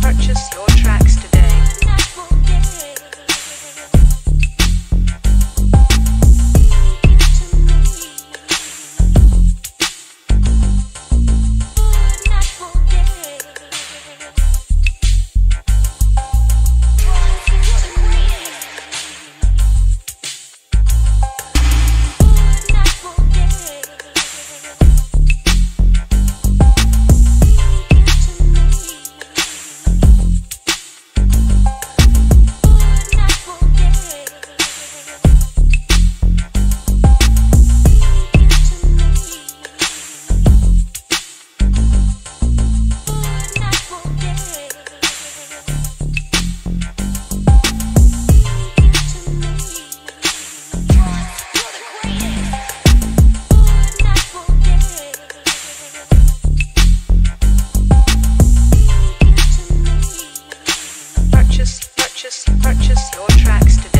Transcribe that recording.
purchase, your purchase purchase your tracks today.